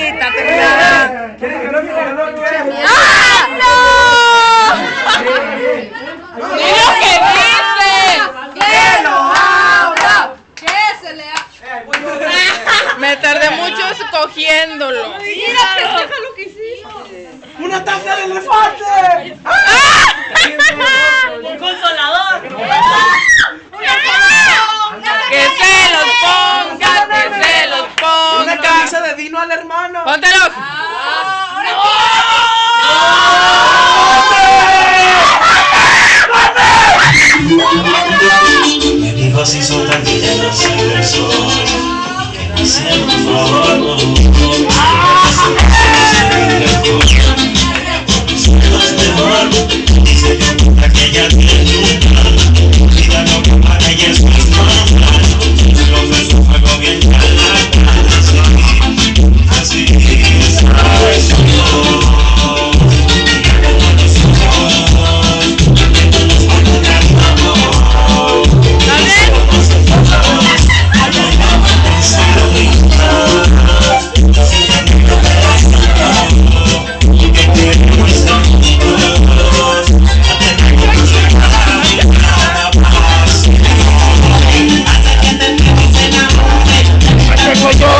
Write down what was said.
ahorita, terminada. ¡Eh! ¿Quién ganó? ¿Quién ganó? ¡Ah, no! ¡Mira que dice! ¡Que lo abra! ¡Que se le abra! Me tardé mucho escogiéndolo. ¡Mira, pendeja lo que hicimos! ¡Una taza de elefante! ¡Ah! ¡Un consolador! ¡Que se los ponga! ¡Que se los ponga! ¡Una camisa de vino al hermano! 啊。soy yo